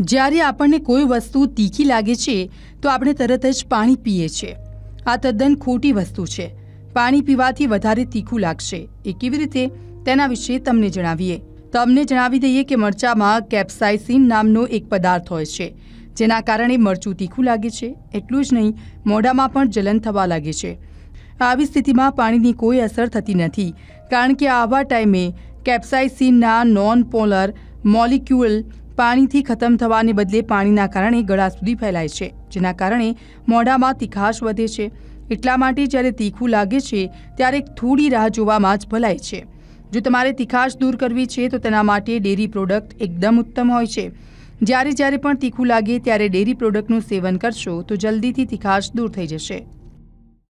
જ્યારે આપણને કોઈ વસ્તુ તીખી લાગે છે, તો આપણે તરત જ પાણી પીએ છીએ આ તદ્દન ખોટી વસ્તુ છે. પાણી પીવાથી વધારે તીખું લાગશે. એ કેવી રીતે? તેના વિશે તમને જણાવીએ. તમને જણાવી દઈએ કે મરચામાં કેપ્સાઇસિન નામનો એક પદાર્થ હોય છે, જેના કારણે મરચું તીખું લાગે છે. એટલું જ નહીં, મોઢામાં પણ જલન થવા લાગે છે. આવી સ્થિતિમાં પાણીની કોઈ અસર થતી નથી, કારણ કે આવા ટાઈમે કેપ્સાઇસિનના નોન પોલર મોલિક્યુલ પાણીથી ખતમ થવાને બદલે પાણીના કારણે ગળા સુધી ફેલાય છે, જેના કારણે મોઢામાં તીખાશ વધે છે. એટલા માટે જ્યારે તીખું લાગે છે, ત્યારે થોડી રાહ જોવામાં જ ભલાય છે. જો તમારે તીખાશ દૂર કરવી છે, તો તેના માટે ડેરી પ્રોડક્ટ એકદમ ઉત્તમ હોય છે. જ્યારે જ્યારે પણ તીખું લાગે, ત્યારે ડેરી પ્રોડક્ટનું સેવન કરશો, તો જલ્દીથી તીખાશ દૂર થઈ જશે.